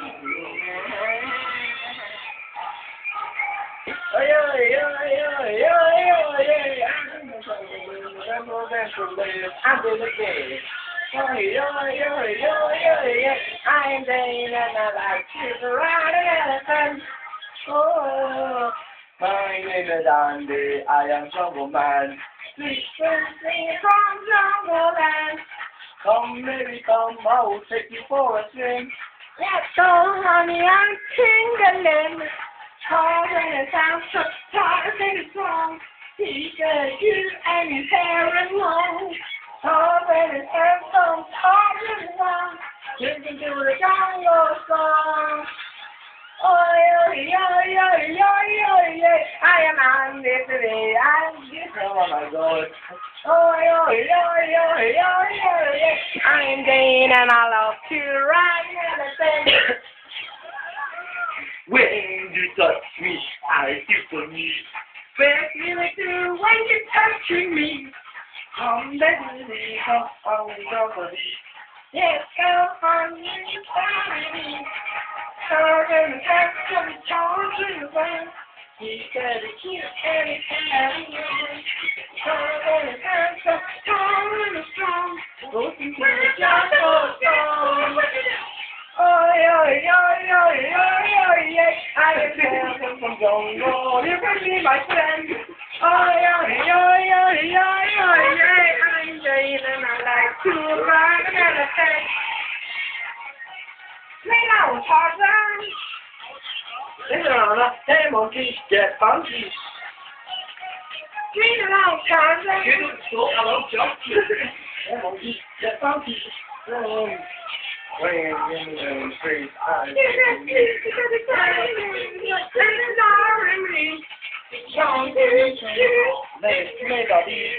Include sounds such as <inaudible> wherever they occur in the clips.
I'm doing it. Yo, yo, yo, yo, yo, yo. I'm doing it like she's riding elephant. Oh, my name is Andy. I am jungle man. Please from jungle land. Come, baby, come. I will take you for a swim. Let's honey, I'm tingling. Tarzan and sound so Tarzan is strong. He's good, cute, and his hair is long. Tarzan is handsome, I am on this today. I'm. Oh, my God. Oh, yo, yo, yo, yo, yo, yo. I'm Jane and I love to ride elephants. <coughs> When you touch me, I feel for me. Best feeling too when you're touching me. Come, baby, come on, come Yes, go on, you me. Charging the handsome, charging the van. He said it's cute and it's handsome. Charging the handsome, charging the strong. Looking to the jungle song. Oh, yo, yo, yo, yo, yo, yeah. I am handsome from jungle. You can be my friend. Oh, yo, yo, yo, yo, yo, yeah. I'm Jane and I like to ride an elephant. 没让我插针。 banana. Hey, monkeys, get funky. Green around, Sandra. You don't talk, I hey, monkeys, get funky. Um, playing in the streets, I'm Let's make a beat.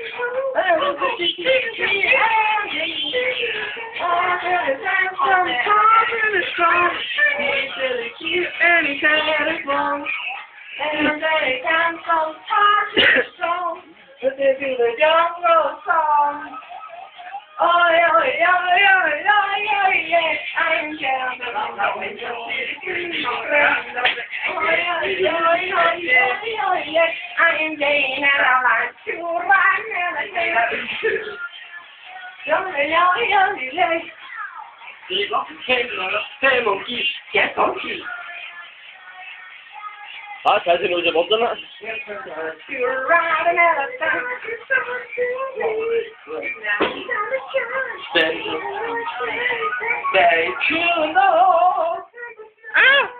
I'm gonna dance, I'm gonna dance. Do the jungle song Oh, yeah, yeah, yeah, yeah, yeah, yeah. I'm down on the window. Oh, yeah, yeah, yeah, yeah, yeah, yeah. I'm Jane and I like to I say that. Yeah, yeah, yeah, yeah. Đi có thêm nữa, thêm một chi, chén Hot, was that? You're. Ah!